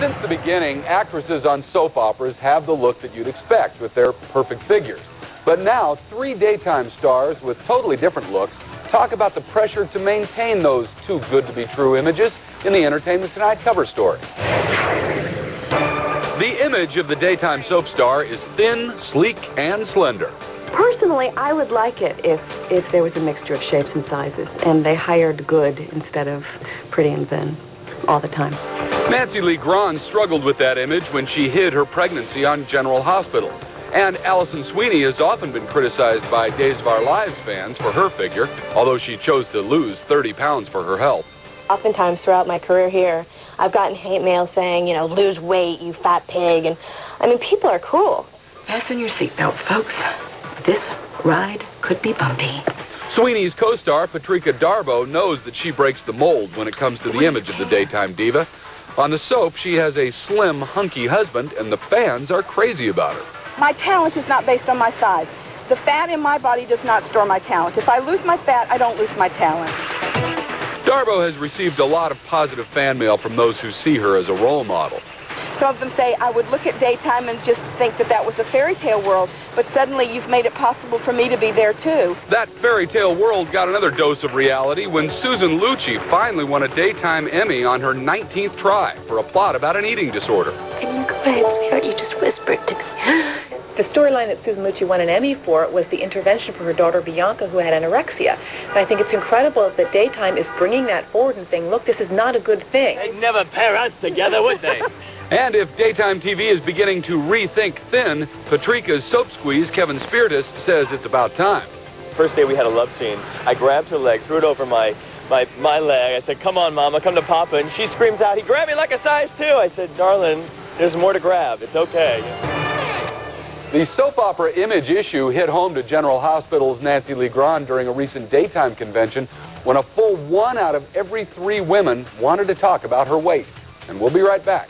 Since the beginning, actresses on soap operas have the look that you'd expect with their perfect figures. But now, three daytime stars with totally different looks talk about the pressure to maintain those too good to be true images in the Entertainment Tonight cover story. The image of the daytime soap star is thin, sleek, and slender. Personally, I would like it if, if there was a mixture of shapes and sizes, and they hired good instead of pretty and thin all the time. Nancy Lee Grahn struggled with that image when she hid her pregnancy on General Hospital. And Alison Sweeney has often been criticized by Days of Our Lives fans for her figure, although she chose to lose 30 pounds for her health. Oftentimes throughout my career here, I've gotten hate mail saying, you know, lose weight, you fat pig. And, I mean, people are cruel. Fasten your seatbelts, folks. This ride could be bumpy. Sweeney's co-star, Patrika Darbo, knows that she breaks the mold when it comes to the image of the daytime diva. On the soap, she has a slim, hunky husband, and the fans are crazy about her. My talent is not based on my size. The fat in my body does not store my talent. If I lose my fat, I don't lose my talent. Darbo has received a lot of positive fan mail from those who see her as a role model. Some of them say I would look at daytime and just think that that was a fairy tale world, but suddenly you've made it possible for me to be there too. That fairy tale world got another dose of reality when Susan Lucci finally won a daytime Emmy on her 19th try for a plot about an eating disorder. Can you go ahead, sweetheart? You just whispered to me. The storyline that Susan Lucci won an Emmy for was the intervention for her daughter Bianca who had anorexia. And I think it's incredible that Daytime is bringing that forward and saying, look, this is not a good thing. They'd never pair us together, would they? And if daytime TV is beginning to rethink thin, Patrika's soap squeeze, Kevin Spirtas, says it's about time. First day we had a love scene. I grabbed her leg, threw it over my, my, my leg. I said, come on, Mama, come to Papa. And she screams out, he grabbed me like a size two. I said, darling, there's more to grab. It's okay. The soap opera image issue hit home to General Hospital's Nancy Lee Grahn during a recent daytime convention when a full one out of every three women wanted to talk about her weight. And we'll be right back.